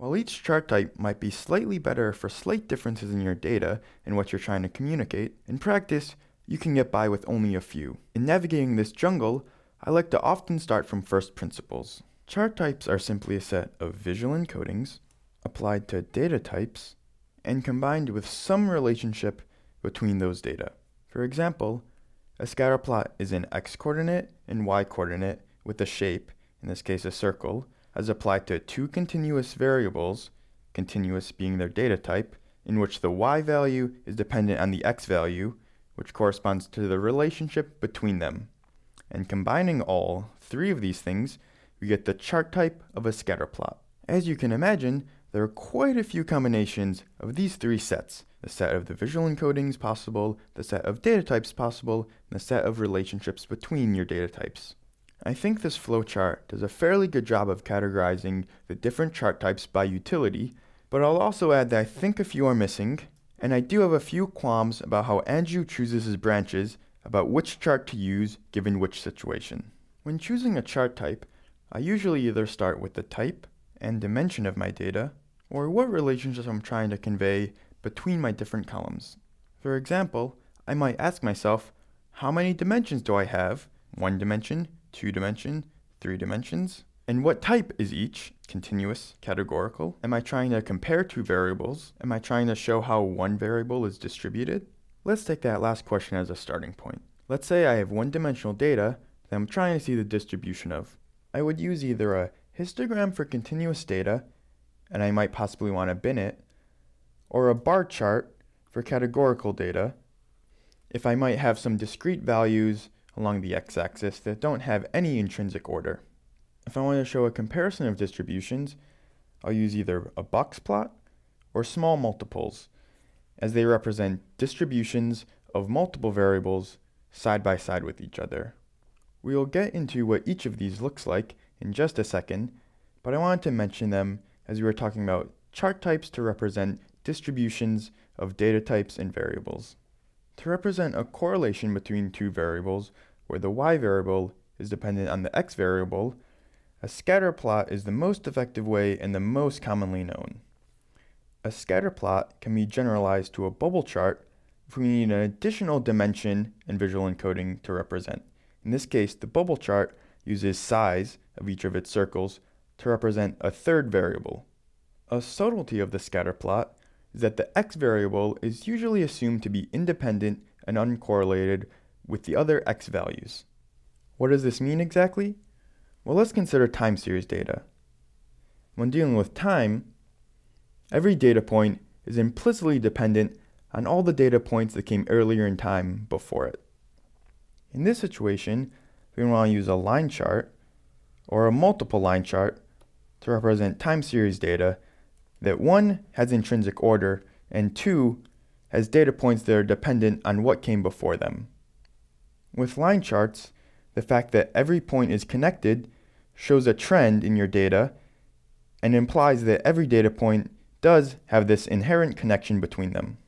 While each chart type might be slightly better for slight differences in your data and what you're trying to communicate, in practice, you can get by with only a few. In navigating this jungle, I like to often start from first principles. Chart types are simply a set of visual encodings applied to data types and combined with some relationship between those data. For example, a scatter plot is an x-coordinate and y-coordinate with a shape, in this case a circle, as applied to two continuous variables, continuous being their data type, in which the y value is dependent on the x value, which corresponds to the relationship between them. And combining all three of these things, we get the chart type of a scatter plot. As you can imagine, there are quite a few combinations of these three sets, the set of the visual encodings possible, the set of data types possible, and the set of relationships between your data types. I think this flowchart does a fairly good job of categorizing the different chart types by utility, but I'll also add that I think a few are missing, and I do have a few qualms about how Andrew chooses his branches about which chart to use given which situation. When choosing a chart type, I usually either start with the type and dimension of my data, or what relationships I'm trying to convey between my different columns. For example, I might ask myself, how many dimensions do I have? One dimension, two dimension, three dimensions. And what type is each? Continuous, categorical? Am I trying to compare two variables? Am I trying to show how one variable is distributed? Let's take that last question as a starting point. Let's say I have one-dimensional data that I'm trying to see the distribution of. I would use either a histogram for continuous data, and I might possibly want to bin it, or a bar chart for categorical data, if I might have some discrete values along the x-axis that don't have any intrinsic order. If I want to show a comparison of distributions, I'll use either a box plot or small multiples, as they represent distributions of multiple variables side by side with each other. We will get into what each of these looks like in just a second, but I wanted to mention them as we were talking about chart types to represent distributions of data types and variables. To represent a correlation between two variables, where the y variable is dependent on the x variable, a scatter plot is the most effective way and the most commonly known. A scatter plot can be generalized to a bubble chart if we need an additional dimension and visual encoding to represent. In this case, the bubble chart uses size of each of its circles to represent a third variable. A subtlety of the scatter plot is that the x variable is usually assumed to be independent and uncorrelated with the other x values. What does this mean exactly? Well, let's consider time series data. When dealing with time, every data point is implicitly dependent on all the data points that came earlier in time before it. In this situation, we want to use a line chart or a multiple line chart to represent time series data that one has intrinsic order and two has data points that are dependent on what came before them. With line charts, the fact that every point is connected shows a trend in your data and implies that every data point does have this inherent connection between them.